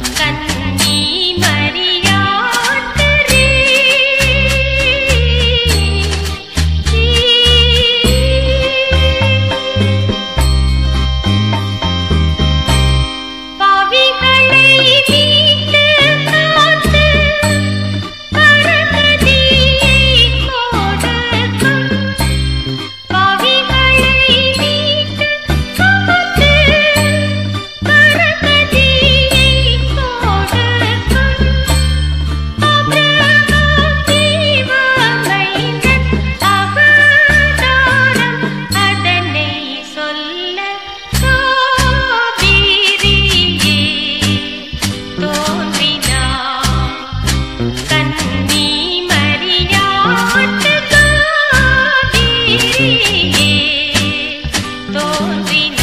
Kanni lonely